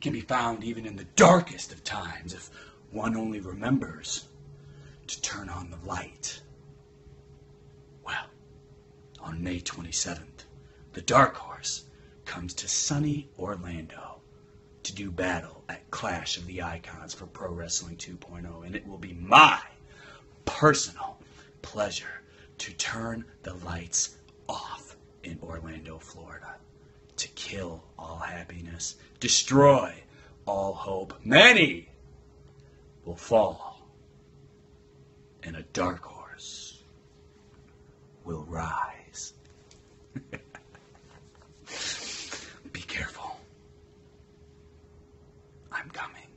can be found even in the darkest of times if one only remembers to turn on the light. Well, on May 27th, the Dark Horse comes to sunny Orlando to do battle at Clash of the Icons for Pro Wrestling 2.0, and it will be my personal pleasure to turn the lights off in Orlando, Florida, to kill all happiness, destroy all hope. Many will fall, and a dark horse will rise. Be careful. I'm coming.